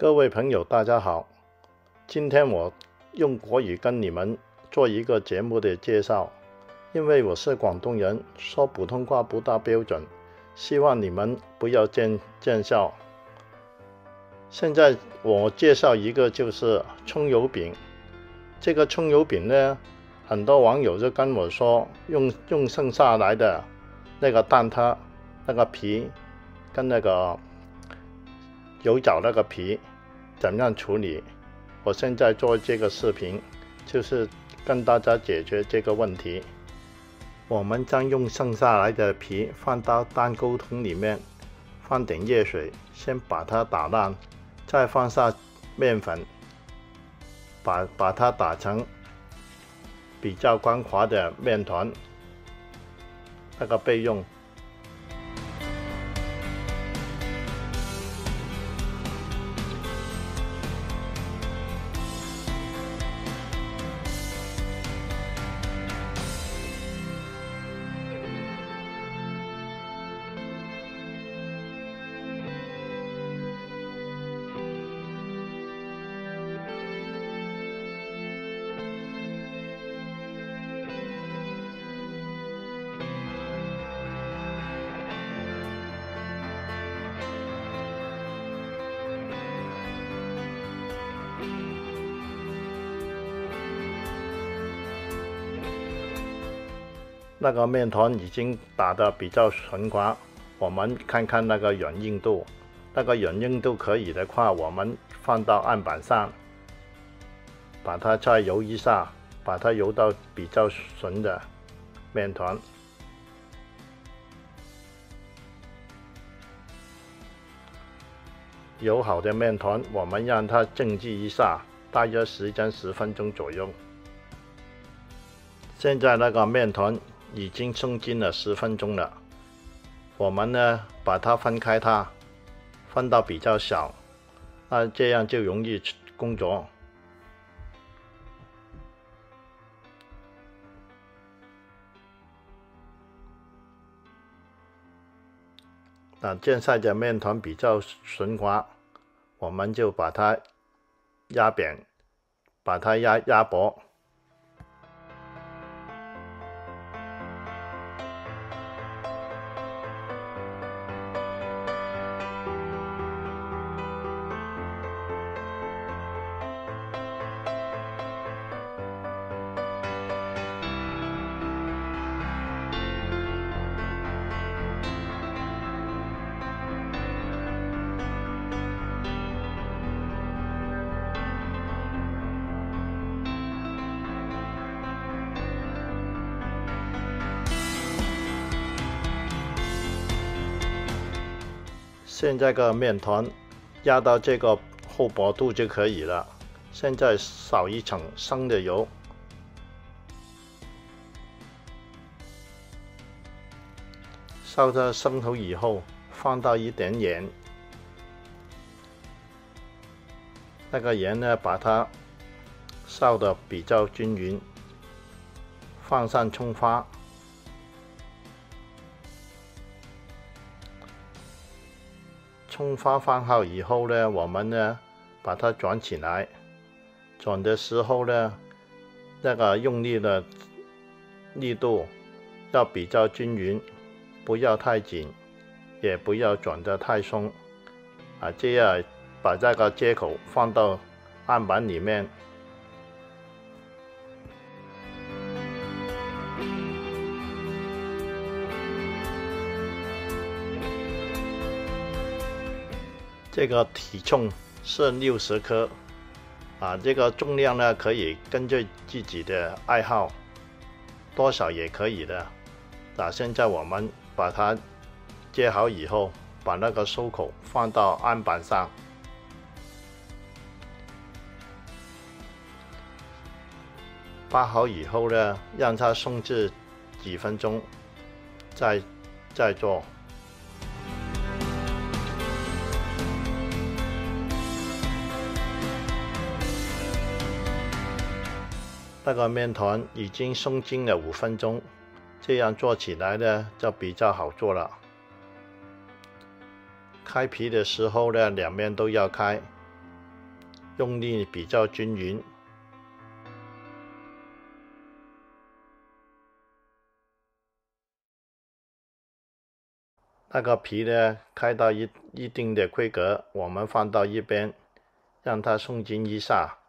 各位朋友，大家好。今天我用国语跟你们做一个节目的介绍，因为我是广东人，说普通话不大标准，希望你们不要见见笑。现在我介绍一个就是葱油饼。这个葱油饼呢，很多网友就跟我说，用用剩下来的那个蛋挞那个皮跟那个油角那个皮。怎样处理？我现在做这个视频，就是跟大家解决这个问题。我们将用剩下来的皮放到蛋糕桶里面，放点热水，先把它打烂，再放上面粉，把把它打成比较光滑的面团，那个备用。那个面团已经打得比较顺滑，我们看看那个软硬度。那个软硬度可以的话，我们放到案板上，把它再揉一下，把它揉到比较顺的面团。揉好的面团，我们让它静置一下，大约时间十分钟左右。现在那个面团。已经松筋了十分钟了，我们呢把它分开，它分到比较小，那这样就容易工作。那现在的面团比较顺滑，我们就把它压扁，把它压压薄。现在个面团压到这个厚薄度就可以了。现在扫一层生的油，烧到生头以后，放到一点盐。那个盐呢，把它烧的比较均匀，放上葱花。葱花放好以后呢，我们呢把它转起来，转的时候呢，那个用力的力度要比较均匀，不要太紧，也不要转的太松，啊，这样把这个接口放到案板里面。这个体重是六十克，啊，这个重量呢可以根据自己的爱好，多少也可以的。啊现在我们把它接好以后，把那个收口放到案板上，扒好以后呢，让它松置几分钟，再再做。那个面团已经松筋了五分钟，这样做起来呢就比较好做了。开皮的时候呢，两面都要开，用力比较均匀。那个皮呢，开到一一定的规格，我们放到一边，让它松筋一下。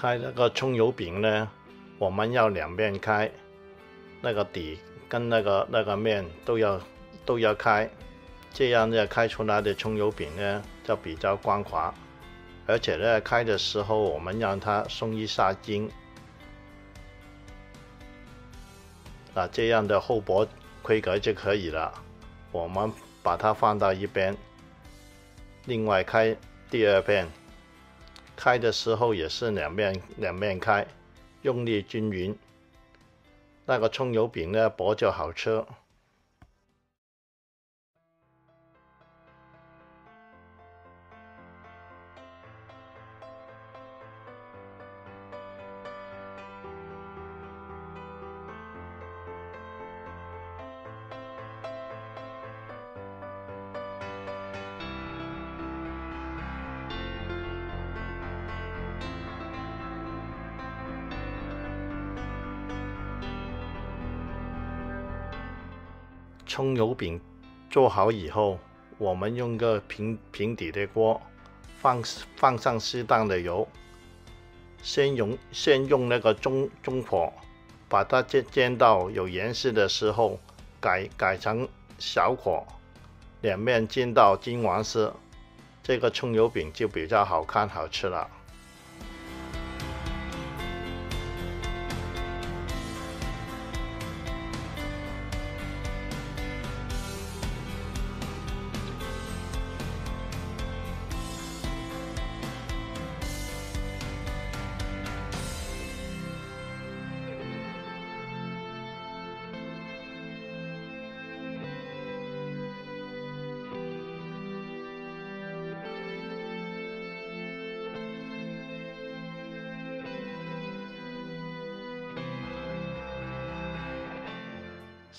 开那个葱油饼呢，我们要两面开，那个底跟那个那个面都要都要开，这样呢开出来的葱油饼呢就比较光滑，而且呢开的时候我们让它松一下筋，那这样的厚薄规格就可以了。我们把它放到一边，另外开第二片。开的时候也是两面两面开，用力均匀。那个葱油饼呢薄就好吃。葱油饼做好以后，我们用个平平底的锅，放放上适当的油，先用先用那个中中火，把它煎煎到有颜色的时候，改改成小火，两面煎到金黄色，这个葱油饼就比较好看好吃了。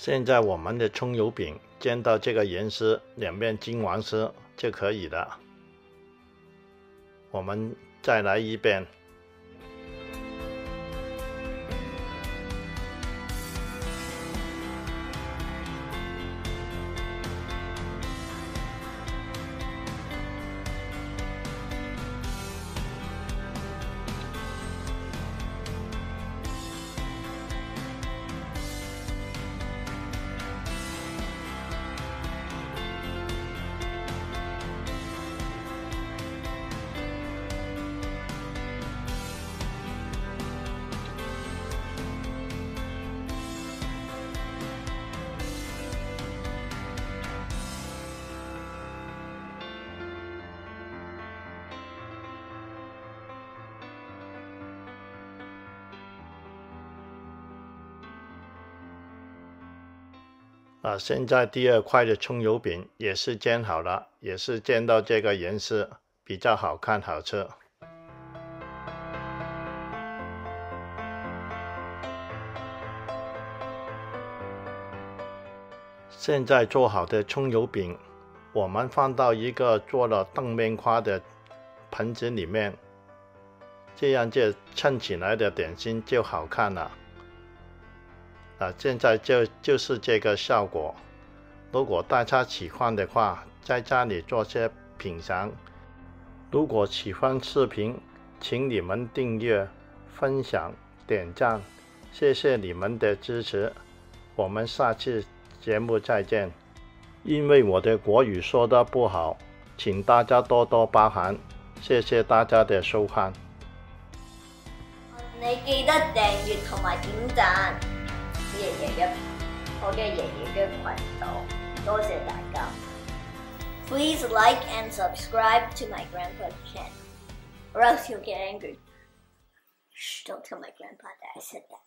现在我们的葱油饼煎到这个颜色，两面金黄色就可以了。我们再来一遍。啊，现在第二块的葱油饼也是煎好了，也是煎到这个颜色比较好看、好吃。现在做好的葱油饼，我们放到一个做了冻面花的盆子里面，这样就称起来的点心就好看了。啊，现在就就是这个效果。如果大家喜欢的话，在家里做些品尝。如果喜欢视频，请你们订阅、分享、点赞，谢谢你们的支持。我们下次节目再见。因为我的国语说的不好，请大家多多包涵。谢谢大家的收看。你记得订阅同埋点赞。爷爷嘅我嘅爷爷嘅频道，多谢大家。Please like and subscribe to my grandpa's channel, or else he'll get angry. Shh, don't tell my grandpa that I said that.